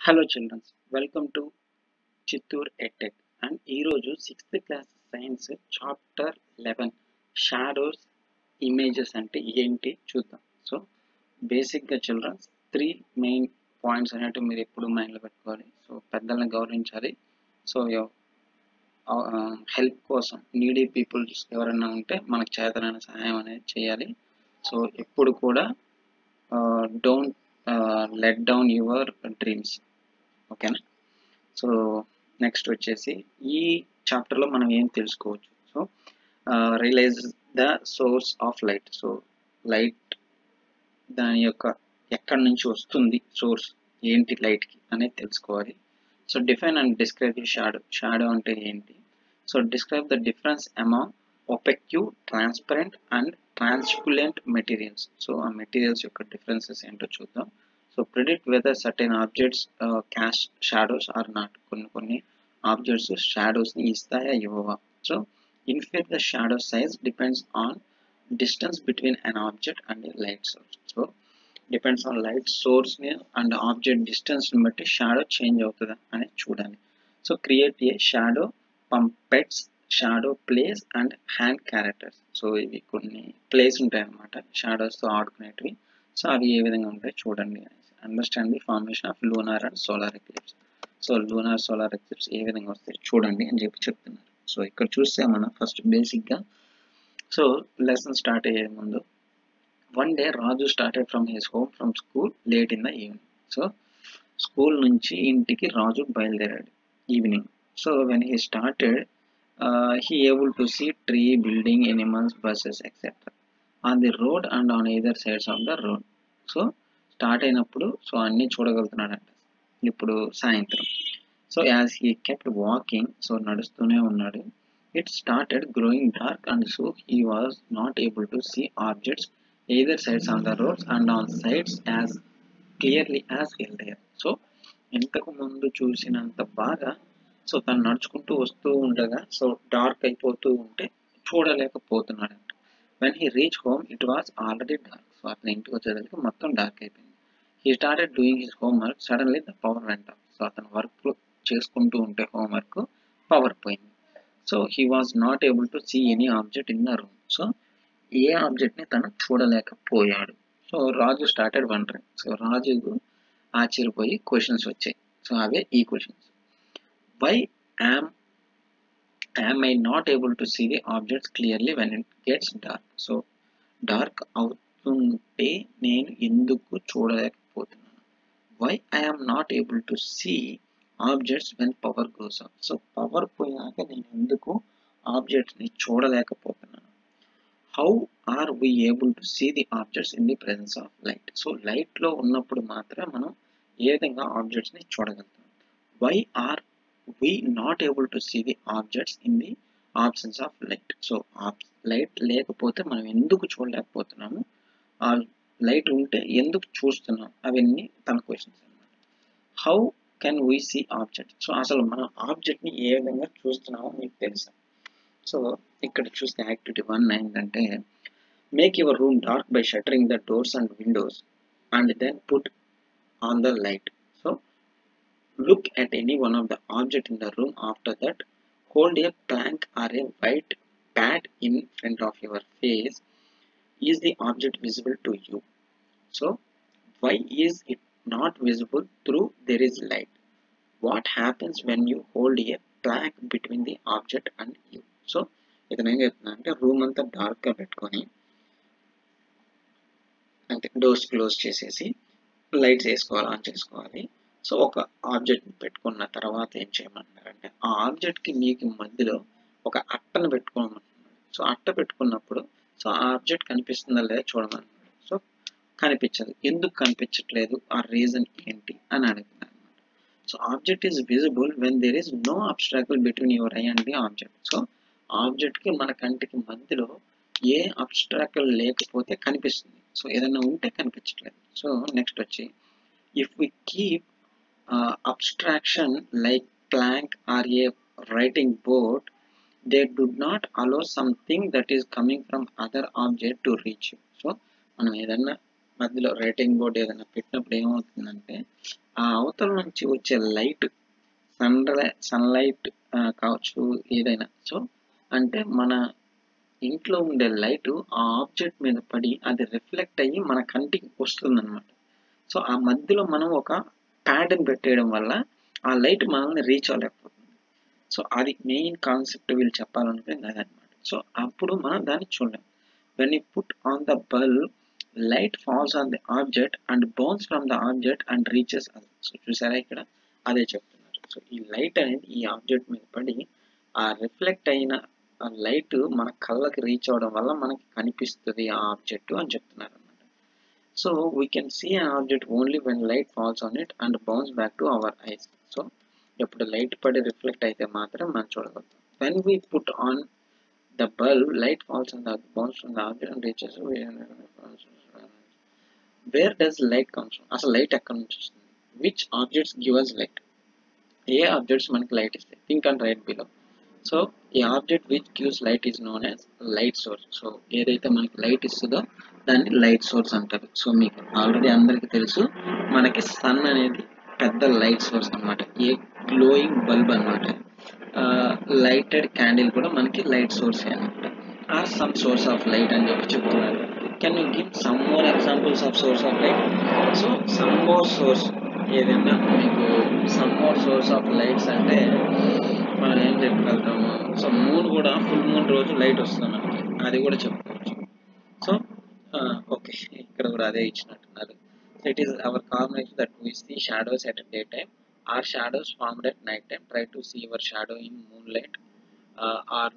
Hello childrens welcome to Chittoor ఎటెక్ and ఈరోజు sixth class science chapter eleven shadows images అంటే ఏంటి చూద్దాం. So బేసిక్గా చిల్డ్రన్స్ త్రీ మెయిన్ పాయింట్స్ అనేవి మీరు ఎప్పుడు మైండ్లో పెట్టుకోవాలి. సో పెద్దల్ని గౌరవించాలి. సో హెల్ప్ uh, కోసం నీడీ పీపుల్స్ ఎవరైనా ఉంటే మనకు చేతనైన సహాయం అనేది చేయాలి. సో ఎప్పుడు కూడా don't let down your dreams ఓకేనా? సో నెక్స్ట్ వచ్చేసి ఈ చాప్టర్లో మనం ఏం తెలుసుకోవచ్చు? So realize the source of light so light దాని యొక్క ఎక్కడి నుంచి వస్తుంది? సోర్స్ ఏంటి లైట్కి అనేది తెలుసుకోవాలి. So define and describe the shadow shadow అంటే ఏంటి? So describe the difference among opaque transparent and translucent materials so ఆ మెటీరియల్స్ యొక్క డిఫరెన్సెస్ ఏంటో చూద్దాం. So predict whether certain objects cast shadows or not కొన్ని కొన్ని ఆబ్జెక్ట్స్ షాడోస్ని ఇస్తాయా ఇవ్వవా? So infer the shadow size depends on distance between an object and light source so depends on light సోర్స్ని and object డిస్టెన్స్ని బట్టి shadow change అవుతుందా అనేది చూడాలి. So create a shadow puppets shadow plays and hand characters so ఇవి కొన్ని place ఉంటాయి అన్నమాట షాడోస్తో ఆడుకునేటివి. So అవి ఏ విధంగా ఉంటాయి చూడండి. Understand the formation of lunar and solar eclipse so lunar solar eclipse ఏ విధంగా వస్తాయి చూడండి అని చెప్పి చెప్తున్నారు సో ఇక్కడ చూస్తే మనం ఫస్ట్ బేసిక్గా సో లెసన్ స్టార్ట్ అయ్యే ముందు one day Raju started from his home from school late in the evening so school నుంచి ఇంటికి రాజు బయలుదేరాడు evening so when he started he able to see tree building animals buses etcetera on the road and on either sides of the road so start అయినప్పుడు so అన్నీ చూడగలుగుతున్నాడంట. ఇప్పుడు సాయంత్రం. So as he kept walking so నడుస్తూనే ఉన్నాడు. It started growing dark and so he was not able to see objects either sides on the roads and on sides as clearly as elder so ఇంతకు ముందు చూసినంత బాగా so తను నడుచుకుంటూ వస్తూ ఉండగా సో డార్క్ అయిపోతూ ఉంటే చూడలేకపోతున్నాడంట. When he reach home it was already dark so అతను ఇంటికి వచ్చేసరికి మొత్తం డార్క్ అయిపోయింది. He started doing his homework suddenly the power went so అతను వర్క్ చేసుకుంటూ ఉంటే హోంవర్క్ పవర్ పోయింది. So he was not able to see any object in the room so a ఆబ్జెక్ట్ని తను చూడలేకపోయాడు. So Raju started wondering so రాజుకు ఆశ్చర్యపోయి questions వచ్చాయి. So అవే ఈ questions why am am I not able to see the objects clearly when it gets dark so dark అవుతుంటే నేను ఎందుకు చూడలేక why am not able to see objects when power goes off so power పోయాక నేను ఎందుకు ఆబ్జెక్ట్స్ని చూడలేకపోతున్నాను? How are we able to see the objects in the presence of light so లైట్లో ఉన్నప్పుడు మాత్రమే మనం ఏ విధంగా ఆబ్జెక్ట్స్ని చూడగలుగుతాం? Why are we not able to see the objects in the absence of light so light లేకపోతే మనం ఎందుకు చూడలేకపోతున్నాము? లైట్ ఉంటే ఎందుకు చూస్తున్నాం అవన్నీ తన క్వశ్చన్స్ అనమాట how can we see object so అసలు మనం ఆబ్జెక్ట్ని ఏ విధంగా చూస్తున్నామో మీకు తెలుసా? సో ఇక్కడ చూస్తే యాక్టివిటీ వన్ ఏంటంటే make your room dark by shuttering the doors and windows and then put on the light so look at any one of the object in the room after that hold a plank or a white pad in front of your face is the object visible to you. So why is it not visible through there is light? What happens when you hold a plank between the object and you? So ఇతను ఏం చెప్తున్నా అంటే room అంతా డార్క్గా పెట్టుకొని అంటే doors close చేసేసి lights వేసుకోవాలి ఆన్ చేసుకోవాలి. సో ఒక ఆబ్జెక్ట్ పెట్టుకున్న తర్వాత ఏం చేయమంటున్నారంటే ఆ ఆబ్జెక్ట్కి మీకు మధ్యలో ఒక అట్టను పెట్టుకోమంటున్నారు సో అట్ట పెట్టుకున్నప్పుడు సో ఆ ఆబ్జెక్ట్ కనిపిస్తుందా లేదా చూడమని. సో కనిపించదు. ఎందుకు కనిపించట్లేదు? ఆ రీజన్ ఏంటి? అని అడుగుతున్నాను అనమాట so object is visible when there is no obstacle between your eye and the object. So ఆబ్జెక్ట్కి మన కంటికి మధ్యలో ఏ అబ్స్ట్రాకల్ లేకపోతే కనిపిస్తుంది. సో ఏదైనా ఉంటే కనిపించట్లేదు. సో నెక్స్ట్ వచ్చి if we keep obstruction like plank or a writing board they do not allow something that is coming from other object to reach. You మనం ఏదన్నా మధ్యలో రైటింగ్ బోర్డ్ ఏదైనా పెట్టినప్పుడు ఏమవుతుందంటే ఆ అవతల నుంచి వచ్చే లైట్ సన్ సన్లైట్ కావచ్చు ఏదైనా. సో అంటే మన ఇంట్లో ఉండే లైట్ ఆ ఆబ్జెక్ట్ మీద పడి అది రిఫ్లెక్ట్ అయ్యి మన కంటికి వస్తుంది అనమాట సో ఆ మధ్యలో మనం ఒక ప్యాడ్ని పెట్టేయడం వల్ల ఆ లైట్ మనల్ని రీచ్ అవ్వలేకపోతుంది. సో అది మెయిన్ కాన్సెప్ట్ వీళ్ళు చెప్పాలనుకునేది అదనమాట సో అప్పుడు మనం దాన్ని చూడలేం. When you put on the bulb light falls on the object and bounce from the object and reaches so చూసారా ఇక్కడ? అదే చెప్తున్నారు. సో ఈ లైట్ అనేది ఈ ఆబ్జెక్ట్ మీద పడి ఆ రిఫ్లెక్ట్ అయిన ఆ లైట్ మన కళ్ళకి రీచ్ అవడం వల్ల మనకి కనిపిస్తుంది ఆ ఆబ్జెక్ట్ అని చెప్తున్నారు అనమాట so we can see an object only when light falls on it and bounce back to our eyes so ఎప్పుడు లైట్ పడి రిఫ్లెక్ట్ అయితే మాత్రం మనం చూడగలుగుతాం. When we put on the bulb light falls on the bounce the object and reaches where does light comes అసలు light ఎక్కడి నుంచి వస్తుంది? Which objects give us light A objects మనకి లైట్ ఇస్తాయి? Think and write below so ఈ object which gives light is known as light source so ఏదైతే మనకి light ఇస్తుందో దాన్ని లైట్ సోర్స్ అంటారు. సో మీకు ఆల్రెడీ అందరికీ తెలుసు మనకి సన్ అనేది పెద్ద లైట్ సోర్స్ అనమాట ఏ గ్లోయింగ్ బల్బ్ అనమాట లైటెడ్ క్యాండిల్ కూడా మనకి లైట్ సోర్స్ అనమాట or some source of light అని చెప్పి చెప్తున్నారు. Can you give some more examples of source of light so some more source ఏదైనా మీకు some more source of lights అంటే మనం ఏం చెప్పగలుగుతాము? సో మూన్ కూడా ఫుల్ మూన్ రోజు లైట్ వస్తుంది మనకి అది కూడా చెప్పుకోవచ్చు. సో ఓకే ఇక్కడ కూడా అదే ఇచ్చినట్టున్నారు. So it is our combination that we the shadows at day time Are shadows formed at night time try to see your shadow in moon light or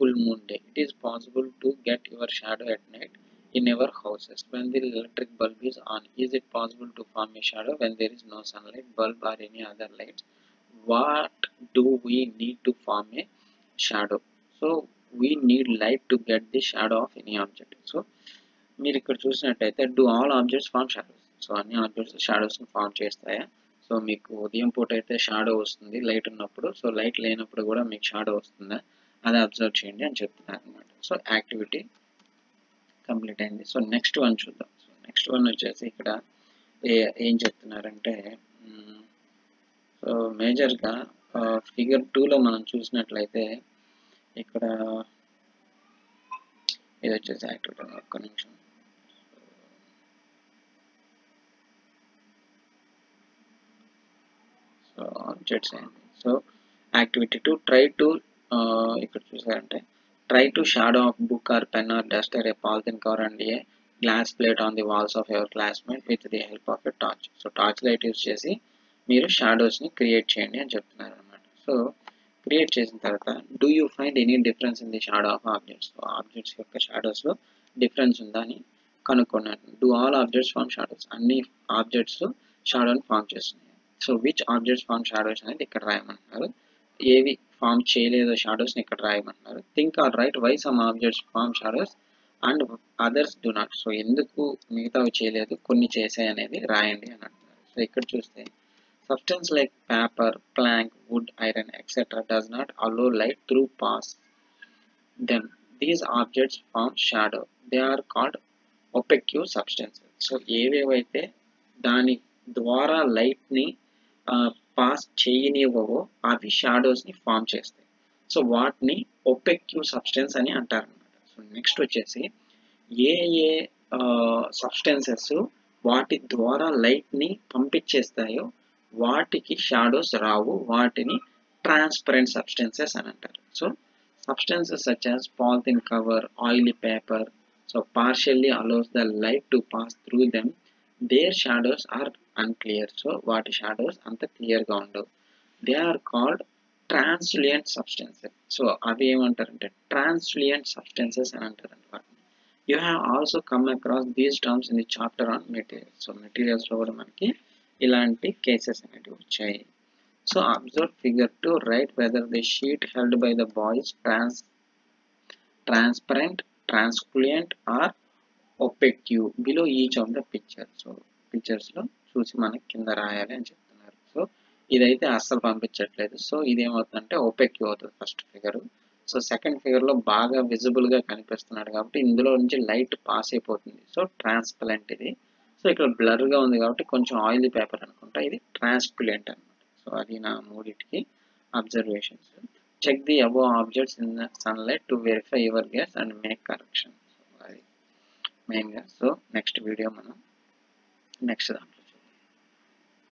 full moon day. It is possible to get your shadow at night in our houses when the electric bulb is on. Is it possible to form a shadow when there is no sunlight, bulb or any other lights? What do we need to form a shadow? So we need light to get the shadow of any object. So మీరు ఇక్కడ చూసినట్టయితే do all objects form shadows so అన్ని objects షాడోస్ని form చేస్తాయా so మీకు ఉదయం పూట అయితే షాడో వస్తుంది లైట్ ఉన్నప్పుడు. సో లైట్ లేనప్పుడు కూడా మీకు షాడో వస్తుందా? అది అబ్జర్వ్ చేయండి అని చెప్తున్నారు అనమాట సో యాక్టివిటీ కంప్లీట్ అయింది. సో నెక్స్ట్ వన్ చూద్దాం. సో నెక్స్ట్ వన్ వచ్చేసి ఇక్కడ ఏ- ఏం చెప్తున్నారంటే సో మేజర్గా ఫిగర్ టూలో మనం చూసినట్లయితే ఇక్కడ ఇది వచ్చేసి యాక్టివిటీ. ఒక్క నిమిషం. సో ఆబ్జెక్ట్స్ అయింది so activity two try to ఇక్కడ చూసారంటే try to shadow of book or pen or duster a polythene cover and a glass plate on the walls of your classmate with the help of a torch so torch light use చేసి మీరు షాడోస్ని create చేయండి అని చెప్తున్నారు అనమాట so create చేసిన తర్వాత do you find any difference in the shadow of objects objects యొక్క షాడోస్లో డిఫరెన్స్ ఉందా అని కనుక్కున్నాను do all objects form shadows అన్ని ఆబ్జెక్ట్స్ షాడోని ఫామ్ చేస్తుంది so which objects form shadows అనేది ఇక్కడ రాయమంటున్నారు. ఏవి ఫామ్ చేయలేదో షాడోస్ని ఇక్కడ రాయమంటున్నారు. Think or write why some objects form shadows and others do not so ఎందుకు మిగతావి చేయలేదు కొన్ని చేసాయి అనేది రాయండి అని అంటున్నారు. సో ఇక్కడ చూస్తే substance like paper plank wood iron etcetera does not allow light through pass then these objects form shadow they are called opaque substances so ఏవేవైతే దాని ద్వారా లైట్ని పాస్ చేయనివ్వవో అవి షాడోస్ని ఫామ్ చేస్తాయి. సో వాటిని ఒపెక్యూ సబ్స్టెన్స్ అని అంటారు అనమాట సో నెక్స్ట్ వచ్చేసి ఏ ఏ సబ్స్టెన్సెస్ వాటి ద్వారా లైట్ని పంపించేస్తాయో వాటికి షాడోస్ రావు వాటిని ట్రాన్స్పరెంట్ సబ్స్టెన్సెస్ అని అంటారు. So substances such as polythene cover oily paper so partially allows the light to pass through them their shadows are unclear so వాటి షాడోస్ అంత క్లియర్గా ఉండవు. They are called translucent substances so అవి ఏమంటారంటే translucent substances అని అంటారంట వాటిని you have also come across these terms in the chapter on materials so మెటీరియల్స్లో కూడా మనకి ఇలాంటి కేసెస్ అనేవి వచ్చాయి. So observe figure two write whether the sheet held by the boys trans transparent translucent or opaque below each of the picture so పిక్చర్స్లో చూసి మనకి కింద రాయాలి అని చెప్తున్నారు. సో ఇదైతే అస్సలు పంపించట్లేదు. సో ఇదేమవుతుందంటే ఒపెక్యూ అవుతుంది ఫస్ట్ ఫిగర్. సో సెకండ్ ఫిగర్లో బాగా విజిబుల్గా కనిపిస్తున్నాడు కాబట్టి ఇందులో నుంచి లైట్ పాస్ అయిపోతుంది. సో ట్రాన్స్పరెంట్ ఇది. సో ఇక్కడ బ్లర్గా ఉంది కాబట్టి కొంచెం ఆయిలీ పేపర్ అనుకుంటా. ఇది ట్రాన్స్పిలెంట్ అనమాట సో అది నా మూడింటికి observations. Check the above objects in the sunlight to verify your guess and make correction. అది మెయిన్గా. సో నెక్స్ట్ వీడియో మనం నెక్స్ట్ దాంట్లో